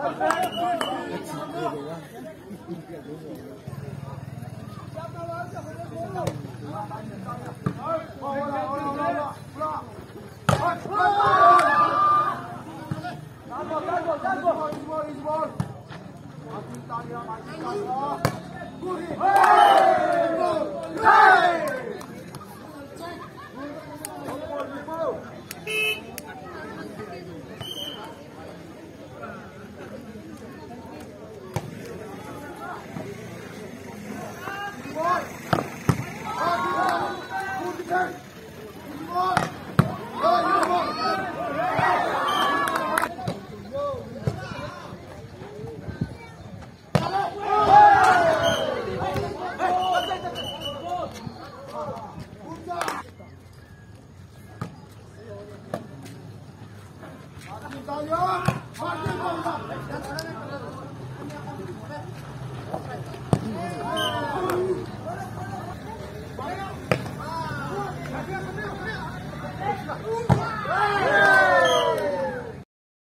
Good. Italia, Martin Bonda. Yeah.